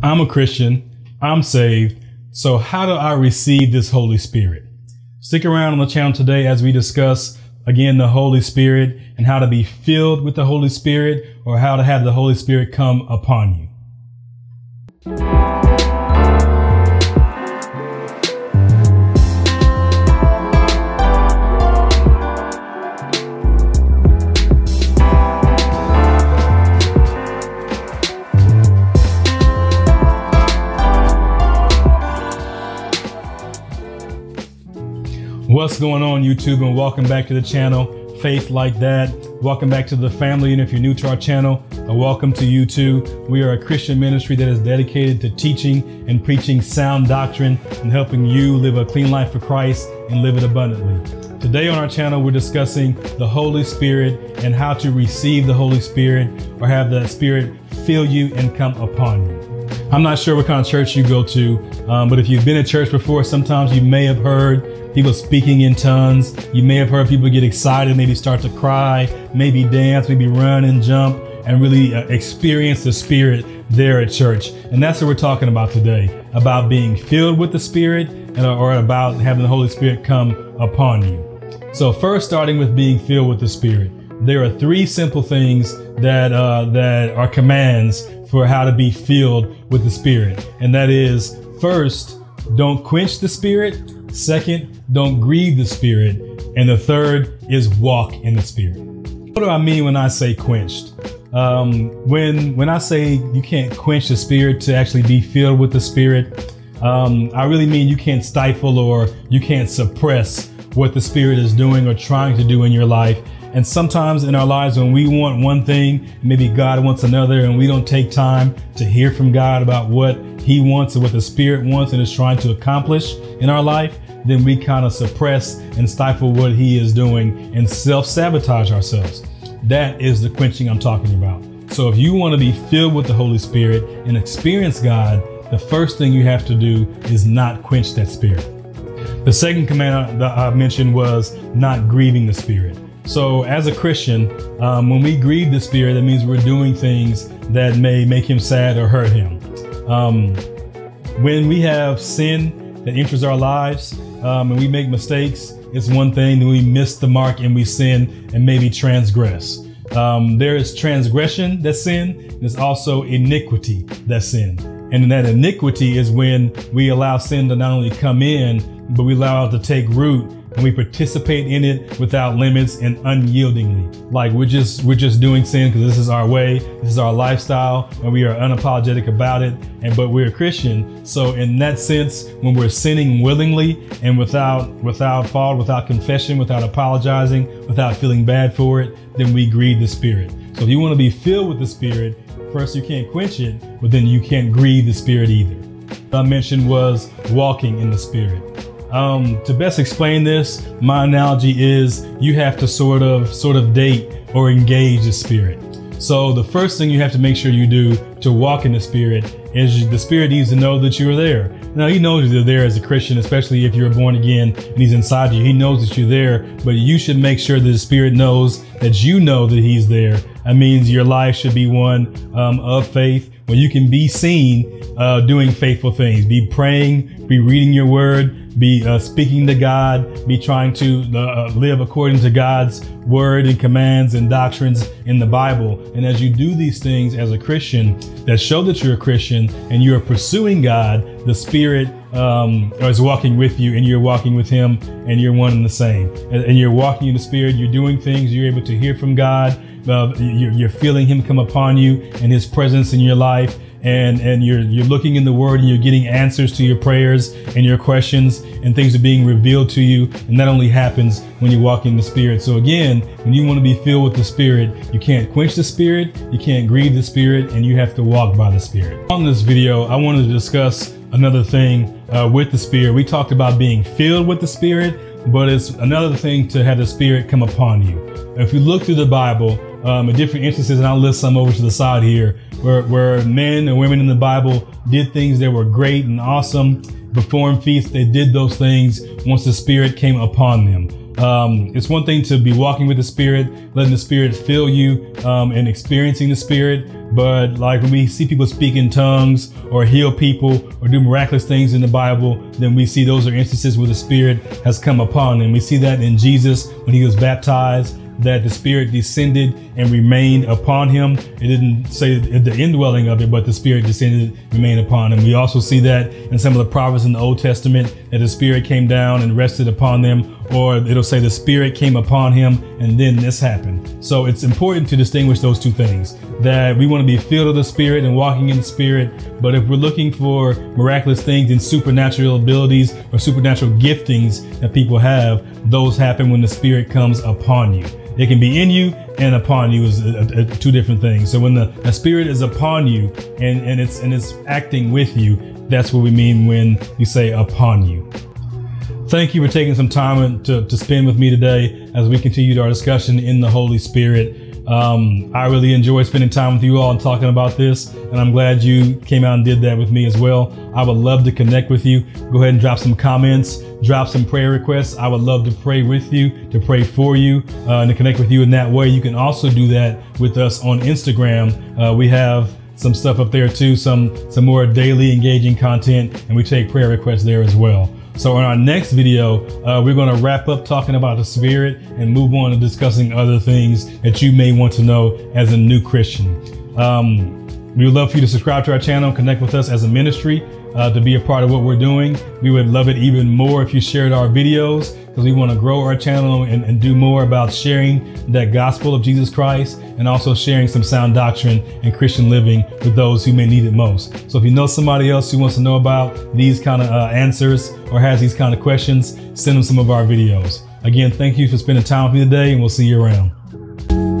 I'm a Christian, I'm saved, so how do I receive this Holy Spirit? Stick around on the channel today as we discuss again the Holy Spirit and how to be filled with the Holy Spirit or how to have the Holy Spirit come upon you. Going on YouTube and welcome back to the channel Faith Like That. Welcome back to the family and if you're new to our channel, welcome to you too. We are a Christian ministry that is dedicated to teaching and preaching sound doctrine and helping you live a clean life for Christ and live it abundantly. Today on our channel, we're discussing the Holy Spirit and how to receive the Holy Spirit or have the Spirit fill you and come upon you. I'm not sure what kind of church you go to, um, but if you've been at church before, sometimes you may have heard people speaking in tongues. You may have heard people get excited, maybe start to cry, maybe dance, maybe run and jump, and really uh, experience the Spirit there at church. And that's what we're talking about today about being filled with the Spirit and, or about having the Holy Spirit come upon you. So, first, starting with being filled with the Spirit, there are three simple things that uh, that are commands for how to be filled with the Spirit, and that is first, don't quench the Spirit. Second, don't grieve the Spirit. And the third is walk in the Spirit. What do I mean when I say quenched? Um, when when I say you can't quench the Spirit to actually be filled with the Spirit, um, I really mean you can't stifle or you can't suppress what the Spirit is doing or trying to do in your life. And sometimes in our lives, when we want one thing, maybe God wants another, and we don't take time to hear from God about what He wants and what the Spirit wants and is trying to accomplish in our life, then we kind of suppress and stifle what He is doing and self sabotage ourselves. That is the quenching I'm talking about. So if you want to be filled with the Holy Spirit and experience God, the first thing you have to do is not quench that spirit. The second command that I mentioned was not grieving the Spirit. So, as a Christian, um, when we grieve the Spirit, that means we're doing things that may make Him sad or hurt Him. Um, when we have sin that enters our lives, um, and we make mistakes, it's one thing. Then we miss the mark and we sin and maybe transgress. Um, there is transgression that's sin. There's also iniquity that's sin. And that iniquity is when we allow sin to not only come in, but we allow it to take root and we participate in it without limits and unyieldingly. Like we're just we're just doing sin because this is our way, this is our lifestyle, and we are unapologetic about it. And but we're a Christian, so in that sense, when we're sinning willingly and without without fault, without confession, without apologizing, without feeling bad for it, then we grieve the Spirit. So if you want to be filled with the Spirit, first you can't quench it, but then you can't grieve the Spirit either. I mentioned was walking in the Spirit. Um, to best explain this, my analogy is you have to sort of sort of date or engage the spirit. So the first thing you have to make sure you do to walk in the spirit is the spirit needs to know that you're there. Now he knows you're there as a Christian, especially if you're born again and he's inside you. He knows that you're there, but you should make sure that the spirit knows that you know that he's there. That means your life should be one um, of faith where you can be seen uh, doing faithful things. Be praying, be reading your word, be uh, speaking to God, be trying to uh, live according to God's word and commands and doctrines in the Bible. And as you do these things as a Christian that show that you're a Christian and you're pursuing God, the Spirit um, is walking with you and you're walking with Him and you're one and the same. And, and you're walking in the Spirit, you're doing things, you're able to hear from God, uh, you're, feeling Him come upon you and His presence in your life and and you're you're looking in the word and you're getting answers to your prayers and your questions and things are being revealed to you. And that only happens when you walk in the spirit. So again when you want to be filled with the spirit you can't quench the spirit you can't grieve the spirit and you have to walk by the spirit. On this video i wanted to discuss another thing uh, with the spirit. We talked about being filled with the spirit but it's another thing to have the spirit come upon you. If you look through the bible um, different instances, and I'll list some over to the side here, where, where men and women in the Bible did things that were great and awesome, performed feats. They did those things once the Spirit came upon them. Um, it's one thing to be walking with the Spirit, letting the Spirit fill you um, and experiencing the Spirit. But like when we see people speak in tongues or heal people or do miraculous things in the Bible, then we see those are instances where the Spirit has come upon them. We see that in Jesus when he was baptized that the Spirit descended and remained upon him. It didn't say the indwelling of it, but the Spirit descended remained upon him. We also see that in some of the prophets in the Old Testament that the Spirit came down and rested upon them, or it'll say the Spirit came upon him and then this happened. So it's important to distinguish those two things that we want to be filled with the Spirit and walking in the Spirit. But if we're looking for miraculous things and supernatural abilities or supernatural giftings that people have, those happen when the Spirit comes upon you. It can be in you and upon you is a, a, a, two different things. So when the, the spirit is upon you and, and it's and it's acting with you, that's what we mean when you say upon you. Thank you for taking some time to, to spend with me today as we continued our discussion in the Holy Spirit. Um, I really enjoy spending time with you all and talking about this, and I'm glad you came out and did that with me as well. I would love to connect with you. Go ahead and drop some comments, drop some prayer requests. I would love to pray with you, to pray for you, uh, and to connect with you in that way. You can also do that with us on Instagram. Uh, we have some stuff up there too, some some more daily engaging content, and we take prayer requests there as well. So in our next video, uh, we're going to wrap up talking about the spirit and move on to discussing other things that you may want to know as a new Christian. Um, we would love for you to subscribe to our channel, connect with us as a ministry uh, to be a part of what we're doing. We would love it even more if you shared our videos because we want to grow our channel and, and, do more about sharing that gospel of Jesus Christ and also sharing some sound doctrine and Christian living with those who may need it most. So if you know somebody else who wants to know about these kind of uh, answers or has these kind of questions, send them some of our videos. Again, thank you for spending time with me today and we'll see you around.